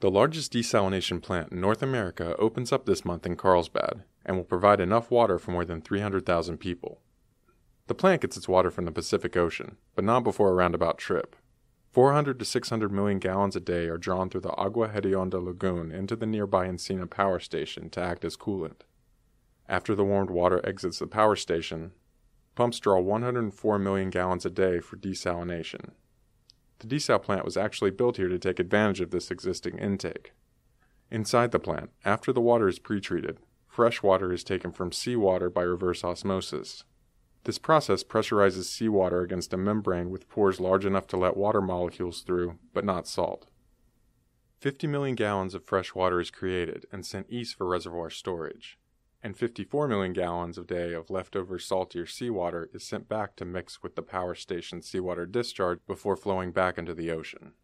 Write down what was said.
The largest desalination plant in North America opens up this month in Carlsbad and will provide enough water for more than 300,000 people. The plant gets its water from the Pacific Ocean, but not before a roundabout trip. 400 to 600 million gallons a day are drawn through the Agua Hedionda Lagoon into the nearby Encina power station to act as coolant. After the warmed water exits the power station, pumps draw 104 million gallons a day for desalination. The desal plant was actually built here to take advantage of this existing intake. Inside the plant, after the water is pretreated, fresh water is taken from seawater by reverse osmosis. This process pressurizes seawater against a membrane with pores large enough to let water molecules through, but not salt. 50 million gallons of fresh water is created and sent east for reservoir storage, and 54 million gallons a day of leftover saltier seawater is sent back to mix with the power station seawater discharge before flowing back into the ocean.